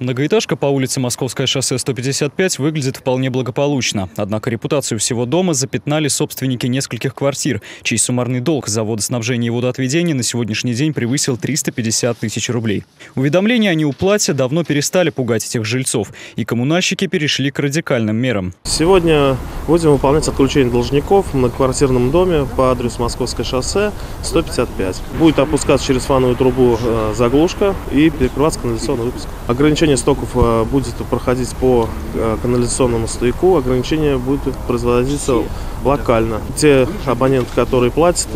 Многоэтажка по улице Московское шоссе 155 выглядит вполне благополучно. Однако репутацию всего дома запятнали собственники нескольких квартир, чей суммарный долг за водоснабжение и водоотведение на сегодняшний день превысил 350 тысяч рублей. Уведомления о неуплате давно перестали пугать этих жильцов, и коммунальщики перешли к радикальным мерам. Сегодня будем выполнять отключение должников в многоквартирном доме по адресу Московское шоссе 155. Будет опускаться через фановую трубу э, заглушка и перекрываться канализационный выпуск. Ограничение стоков э, будет проходить по э, канализационному стояку, ограничение будет производиться локально. Те абоненты, которые платят,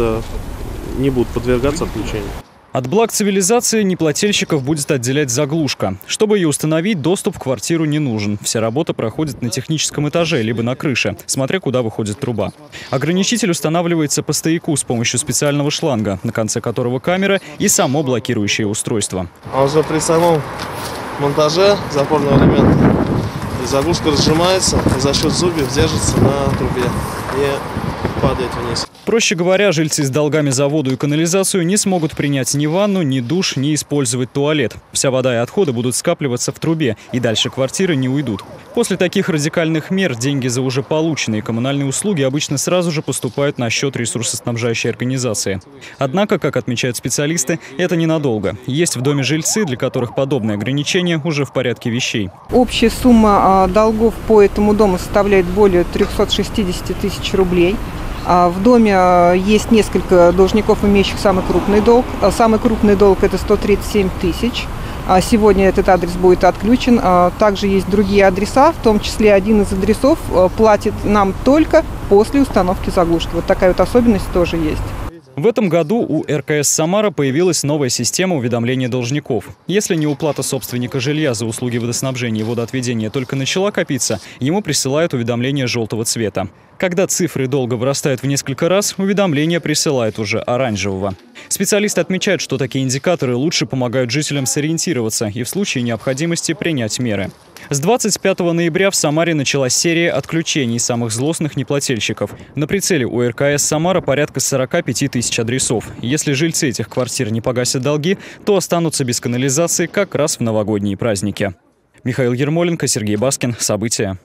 не будут подвергаться отключению. От благ цивилизации неплательщиков будет отделять заглушка. Чтобы ее установить, доступ в квартиру не нужен. Вся работа проходит на техническом этаже, либо на крыше, смотря куда выходит труба. Ограничитель устанавливается по стояку с помощью специального шланга, на конце которого камера и само блокирующее устройство. А уже при самом монтаже запорного элемента. И заглушка разжимается и за счет зубьев держится на трубе. Не падает вниз. Проще говоря, жильцы с долгами за воду и канализацию не смогут принять ни ванну, ни душ, ни использовать туалет. Вся вода и отходы будут скапливаться в трубе, и дальше квартиры не уйдут. После таких радикальных мер деньги за уже полученные коммунальные услуги обычно сразу же поступают на счет ресурсоснабжающей организации. Однако, как отмечают специалисты, это ненадолго. Есть в доме жильцы, для которых подобные ограничения уже в порядке вещей. Общая сумма а, долгов по этому дому составляет более 360 тысяч рублей. А, в доме а, есть несколько должников, имеющих самый крупный долг. А, самый крупный долг – это 137 тысяч. Сегодня этот адрес будет отключен. Также есть другие адреса, в том числе один из адресов платит нам только после установки заглушки. Вот такая вот особенность тоже есть. В этом году у РКС «Самара» появилась новая система уведомления должников. Если неуплата собственника жилья за услуги водоснабжения и водоотведения только начала копиться, ему присылают уведомление желтого цвета. Когда цифры долго вырастают в несколько раз, уведомление присылают уже оранжевого. Специалисты отмечают, что такие индикаторы лучше помогают жителям сориентироваться и в случае необходимости принять меры. С 25 ноября в Самаре началась серия отключений самых злостных неплательщиков. На прицеле у РКС «Самара» порядка 45 тысяч адресов. Если жильцы этих квартир не погасят долги, то останутся без канализации как раз в новогодние праздники. Михаил Ермоленко, Сергей Баскин. События.